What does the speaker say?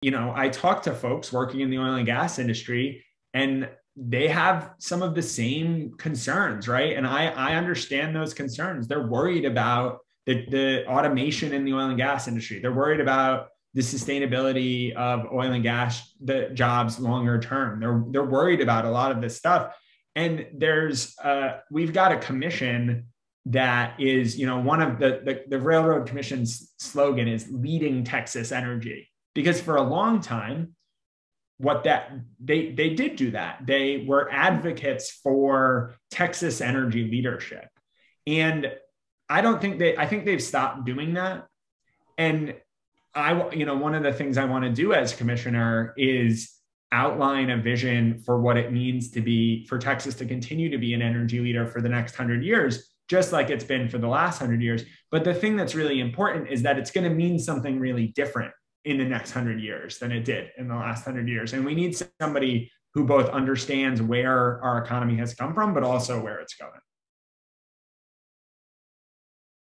you know, I talk to folks working in the oil and gas industry and they have some of the same concerns, right? And I, I understand those concerns. They're worried about the, the automation in the oil and gas industry. They're worried about the sustainability of oil and gas the jobs longer term. They're they're worried about a lot of this stuff. And there's uh, we've got a commission that is, you know, one of the, the the Railroad Commission's slogan is leading Texas energy. Because for a long time, what that they they did do that. They were advocates for Texas energy leadership. And I don't think they I think they've stopped doing that. And I, you know, one of the things I want to do as commissioner is outline a vision for what it means to be for Texas to continue to be an energy leader for the next hundred years, just like it's been for the last hundred years. But the thing that's really important is that it's going to mean something really different in the next hundred years than it did in the last hundred years. And we need somebody who both understands where our economy has come from, but also where it's going.